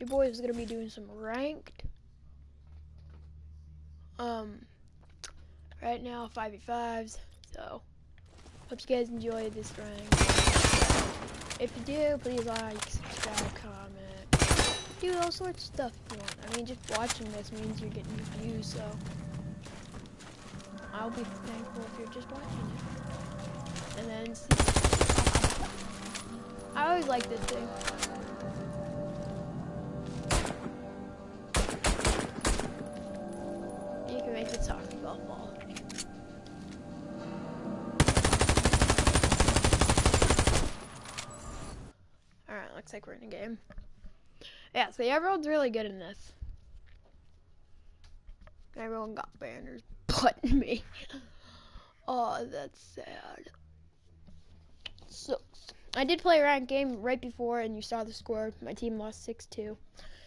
your boy is gonna be doing some ranked. Um, right now 5v5s, so hope you guys enjoy this rank. If you do, please like, subscribe, comment, do all sorts of stuff if you want. I mean, just watching this means you're getting views, so I'll be thankful if you're just watching it. And then, I always like this thing. Make a soccer golf ball. Alright, looks like we're in a game. Yeah, so everyone's really good in this. Everyone got banners but me. Oh, that's sad. Sucks. I did play a ranked game right before, and you saw the score. My team lost 6-2.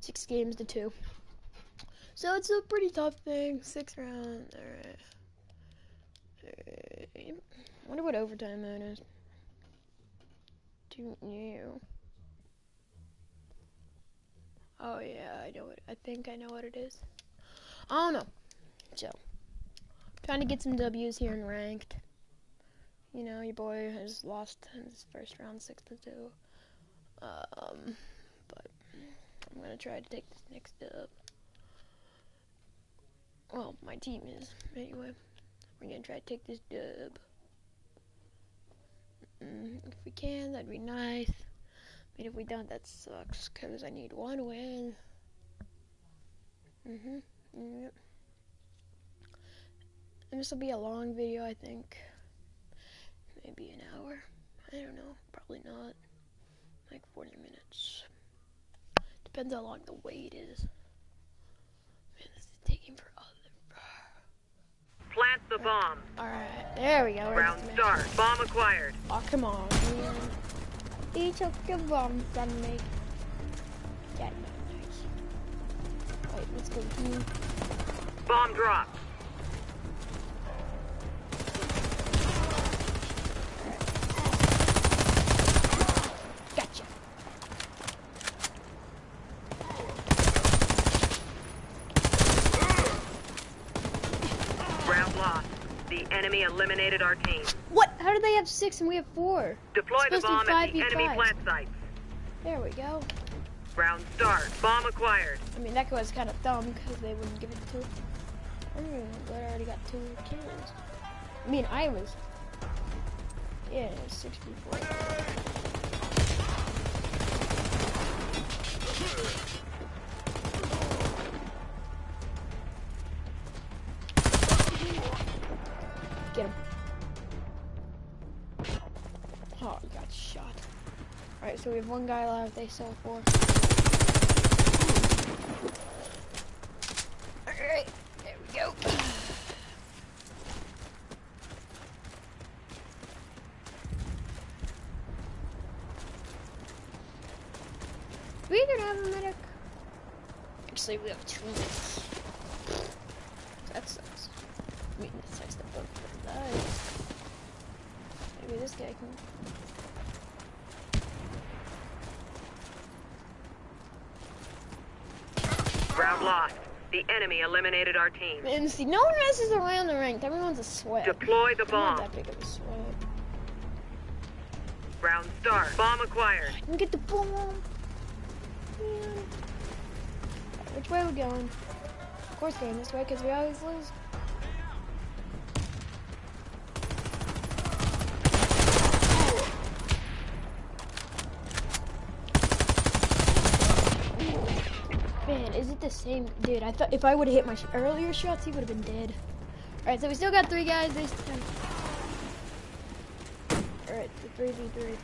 Six games to two. So it's a pretty tough thing. Six rounds. Alright. I wonder what overtime mode is. Too you? Oh yeah, I know it. I think I know what it is. I don't know. So, trying to get some W's here in ranked. You know, your boy has lost his first round six to two. Um, but I'm gonna try to take this next dub. Well, my team is anyway. We're gonna try to take this dub. Mm, if we can, that'd be nice. But if we don't, that sucks, because I need one win. Mm-hmm. Yep. And this will be a long video, I think. Maybe an hour. I don't know. Probably not. Like 40 minutes. Depends how long the wait is. Man, this is taking forever. Plant the bomb. Alright, there we go. We're Round start. Bomb acquired. Oh, come on, man. He took the bomb from me. Yeah, nice. Wait, let's go here. Bomb dropped. Gotcha. Round lost. The enemy eliminated our team. What? How do they have six and we have four? Deploy the Supposed to be bomb at the 5v5s. enemy plant sites. There we go. Round start. Bomb acquired. I mean, that was kind of dumb because they wouldn't give it to. Mm, but I already got two kills. I mean, I was. Yeah, it was so we have one guy left. They sell four. Alright, there we go. We even have a medic. Actually, we have two medics. That sucks. I mean, it sucks that both of them died. Maybe this guy can. Round lost. The enemy eliminated our team. And see, no one messes around the ranked. Everyone's a sweat. Deploy the I'm not bomb. that big of a sweat. Round start. Bomb acquired. Can get the bomb. Man. Which way are we going? Of course, going this way because we always lose. Man, is it the same? Dude, I thought if I would have hit my sh earlier shots, he would have been dead. Alright, so we still got three guys this time. Alright, the 3v3.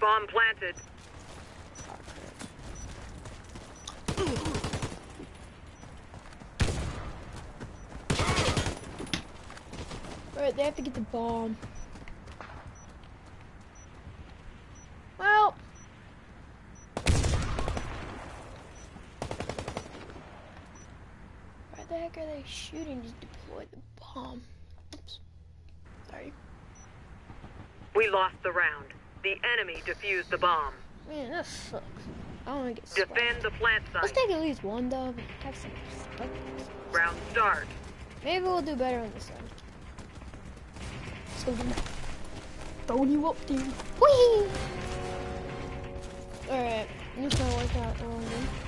Bomb planted. Alright, they have to get the bomb. Well. Why the heck are they shooting to deploy the bomb? Oops. Sorry. We lost the round. The enemy defused the bomb. Man, that sucks. I don't want to get. Defend the plant Let's take at least one dub. Have some respect. Round start. Maybe we'll do better on this one. Do that. Throwing you up, dude. Whee! Alright, just gonna work out along him. Get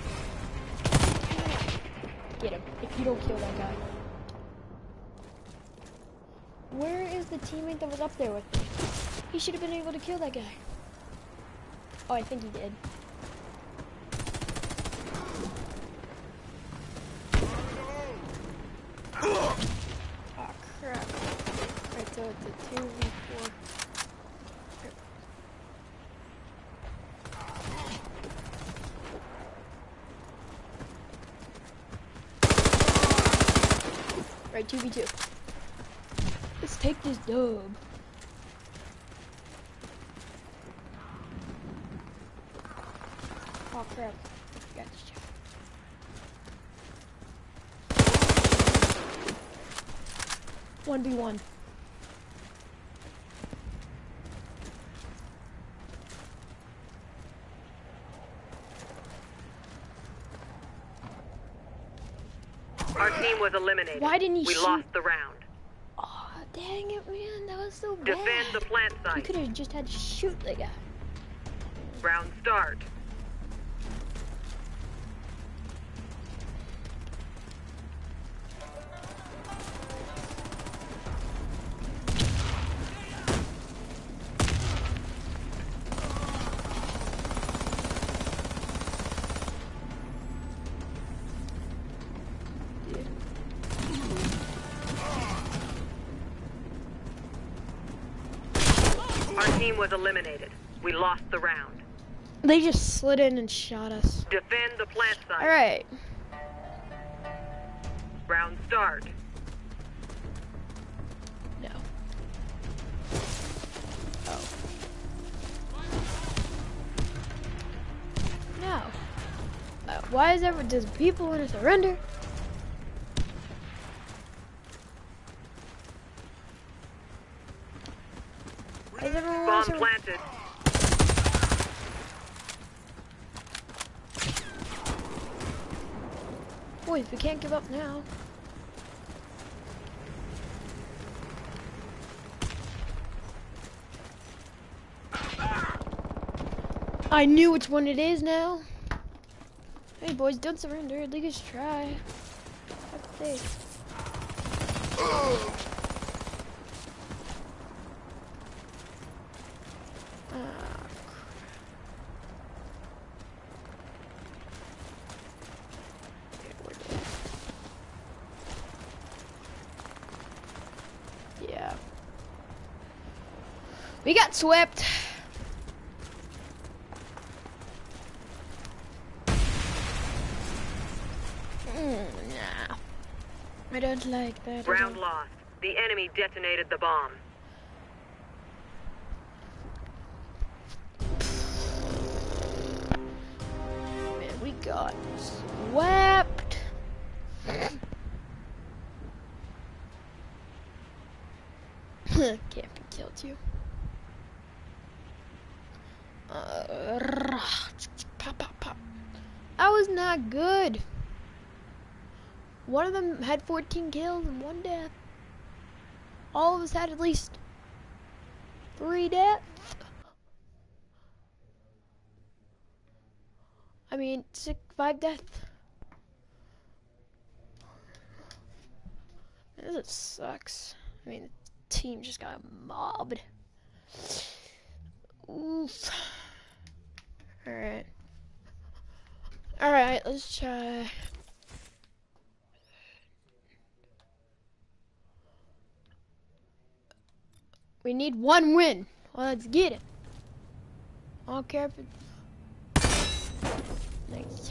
you don't kill that guy. Where is the teammate that was up there with me? He should have been able to kill that guy. Oh, I think he did. Oh crap. Right, so it's a 2v4. Right, 2v2. Let's take this dub. Oh crap. Got this. One v one. Our team was eliminated. Why didn't he We shoot? lost the round so Defend bad. the plant site. We could have just had to shoot the guy. Round start. Team was eliminated. We lost the round. They just slid in and shot us. Defend the plant site. All right. Round start. No. Oh. No. Uh, why is ever does people want to surrender? Why does everyone want Bomb to planted. Boys, we can't give up now. I knew which one it is now. Hey boys, don't surrender. At least try. Fuck's sake. Ah, crap. Okay, we're dead. Yeah. We got swept. Mm, nah. I don't like that. at Round lost. The enemy detonated the bomb. Man, we got swept. Can't be killed you. Uh, pop, pop, pop. That was not good. One of them had 14 kills and one death. All of us had at least three deaths. I mean, six, five deaths. This sucks. I mean, the team just got mobbed. Oof. Alright. Alright, let's try. We need one win. Let's get it. I don't care if it's Nice.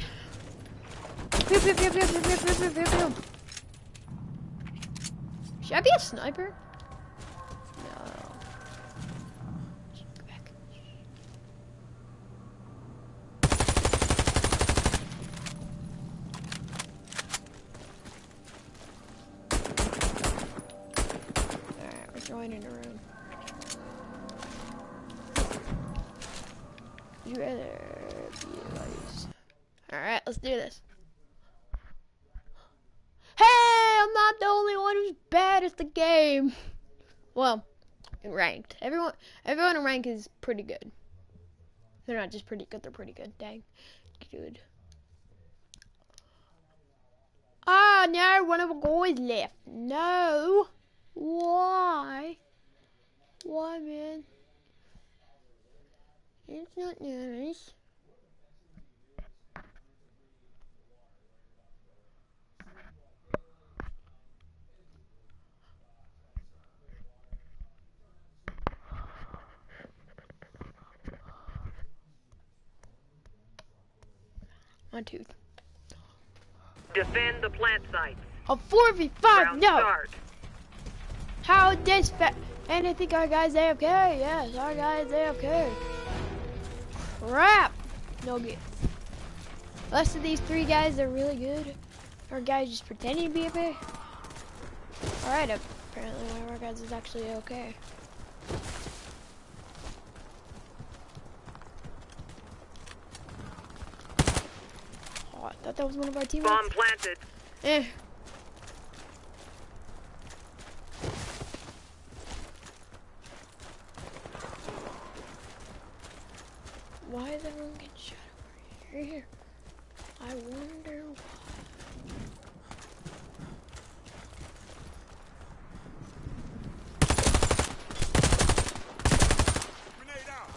Pew, pew, pew, pew, pew, pew, pew, pew, pew. Should I be a sniper? Rather like let's do this. Hey, I'm not the only one who's bad at the game. Well, ranked. Everyone, everyone in rank is pretty good. They're not just pretty good; they're pretty good. Dang, good. Ah, no, one of the guys left. No. Why? Why, man? It's not nice. My tooth. Defend the plant sites. A 4v5, Round no! start. How this fa- And I think our guy's AFK. Yes, our guy's AFK. Crap! No good. Rest of these three guys are really good. Our guy's just pretending to be AFK. Alright, apparently one of our guys is actually okay. Oh, I thought that was one of our teammates. Bomb planted. Eh. Why is everyone getting shot over here? I wonder why. Grenade out.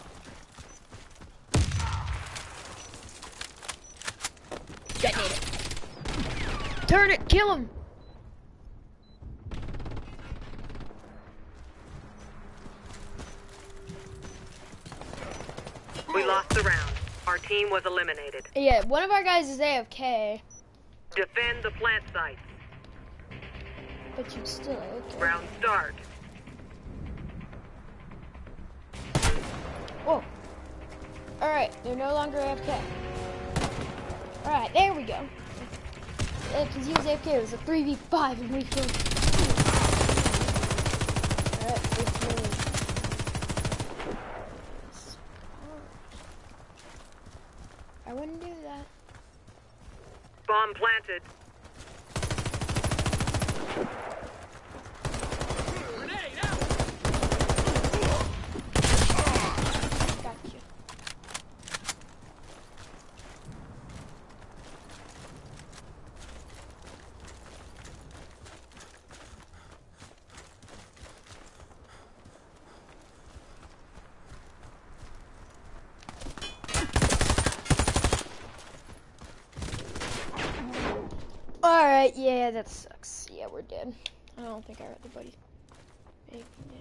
Detonate it. Turn it, kill him. We lost the round. Our team was eliminated. Yeah, one of our guys is AFK, Defend the plant sites. but you still AFK. Round start. Whoa. Alright, they're no longer AFK. Alright, there we go. Because he was AFK, it was a 3v5 and we killed. Alright. I wouldn't do that. Bomb planted. Grenade out. Gotcha. Alright, yeah, that sucks. Yeah, we're dead. I don't think our other buddy. Maybe, yeah.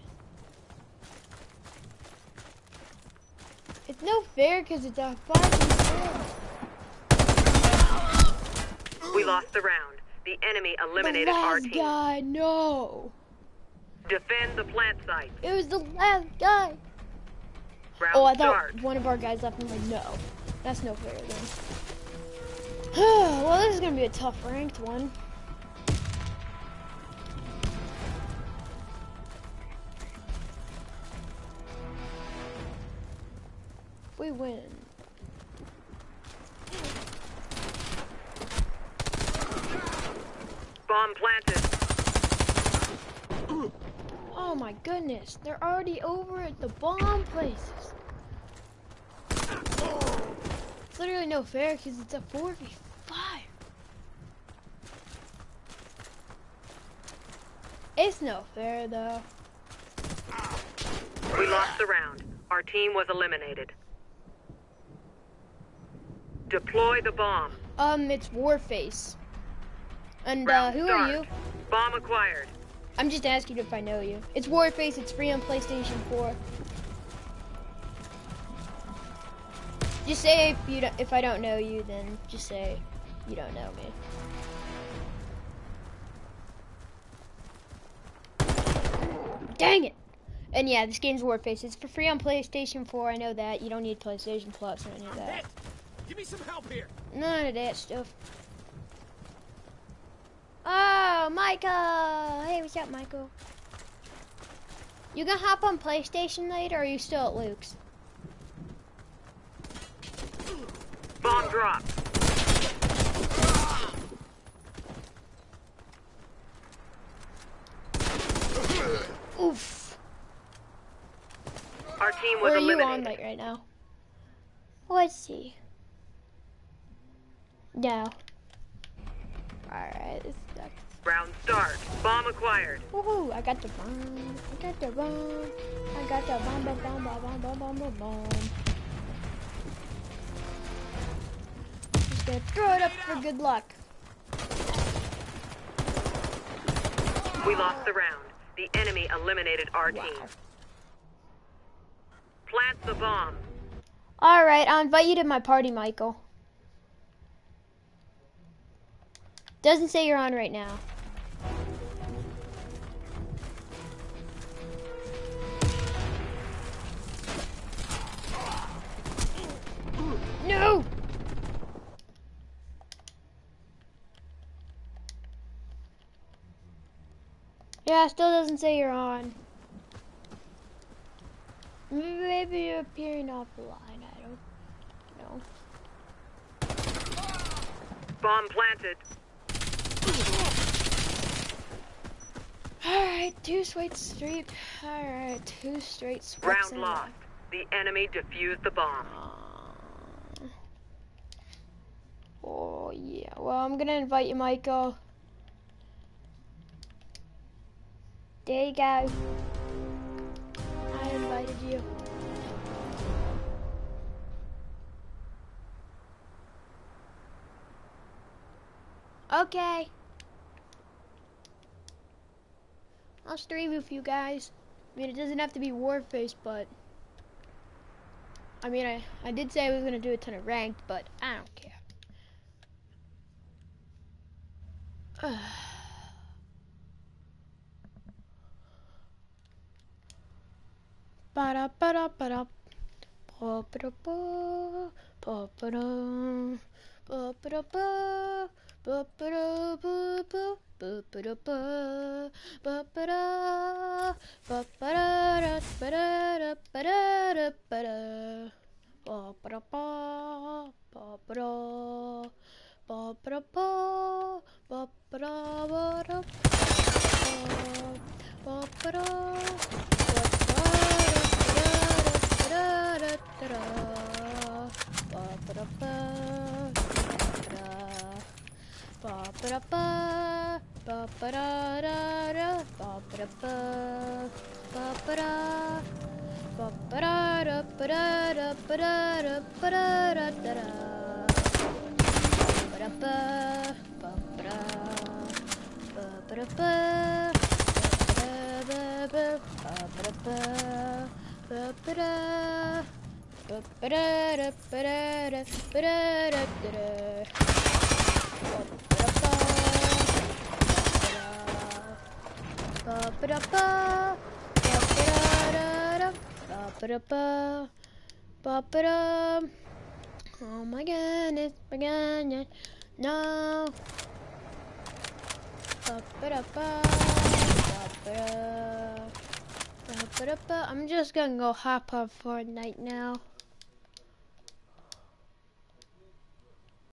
It's no fair because it's a fucking We lost the round. The enemy The eliminated our last team. guy, no. Defend the plant site. It was the last guy. Round Oh, I thought start. one of our guys left. I'm like, no. That's no fair then. well, this is going to be a tough ranked one. We win. Bomb planted. Oh my goodness, they're already over at the bomb places. It's literally no fair because it's a 4v5. It's no fair though. We lost the round. Our team was eliminated. Deploy the bomb. Um, it's Warface. And uh, who start. are you? Bomb acquired. I'm just asking if I know you. It's Warface. It's free on PlayStation 4. Just say if you don't, if I don't know you, then just say you don't know me. Dang it! And yeah, this game's Warface. It's for free on PlayStation 4. I know that. You don't need PlayStation Plus or any of that. Give me some help here. None of that stuff. Oh, Michael! Hey, what's up, Michael? You gonna hop on PlayStation later, or are you still at Luke's? Bomb drop. Oof. Our team was Where are eliminated. you on like right now? Let's see. No. Alright, this sucks. Round start. Bomb acquired. Woohoo, I got the bomb. I got the bomb. I got the bomb, bomb, bomb, bomb, bomb, bomb, bomb. bomb. Throw it up for good luck. We lost the round. The enemy eliminated our Wow. team. Plant the bomb. All right, I'll invite you to my party, Michael. Doesn't say you're on right now. Yeah, still doesn't say you're on. Maybe you're appearing offline. I don't know. Bomb planted. Alright, two straight straight. Alright, two straight sweeps. Round lost. The enemy defused the bomb. Oh yeah. Well, I'm gonna invite you, Michael. There you go. I invited you. Okay. I'll stream with you guys. I mean, it doesn't have to be Warface, but I mean, I I did say I was gonna do a ton of ranked, but I don't care. Ba-da, ba-da, ba-da. Ba-ba-da-ba, ba-ba-da, ba-ba-da-ba, ba-ba-da-ba-ba, ba-ba-da-ba, ba-ba-da, ba-ba-da-da, ba-da-da, ba-da-da, ba-da. Ba-ba-da-ba, ba-ba-da, ba-ba-da-ba, ba-ba-da-ba-da, ba-ba-da, ba ba ba Pop it up. Oh my goodness, my goodness. No. Pop it up. Bop it up. Bop it up. I'm just gonna go hop on Fortnite now.